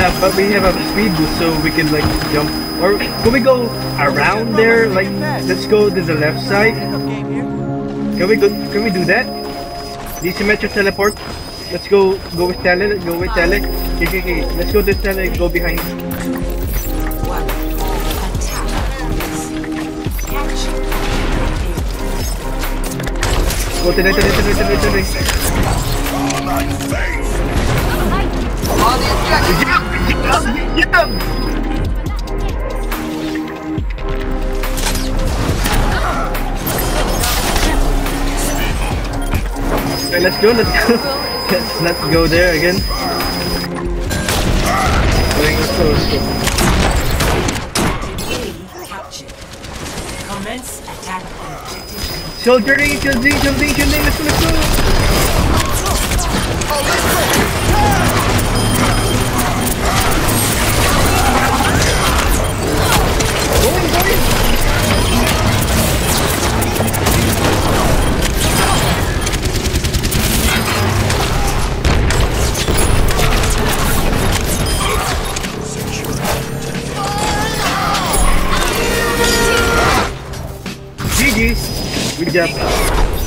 Yeah, but we have a speed boost so we can like jump. Or can we go around there? Like, let's go to the left side. Can we go? Can we do that? Asymmetric teleport. Let's go. Go with Tele. Go with Tele. Okay, okay, okay. Let's go to Tele. Go behind. Go to the to the. Let's go, let's go. Let's not go there again. Going, let's go, let's go. Soldiering, shielding, shielding, shielding, let's go, let's go. Thank you. Good job.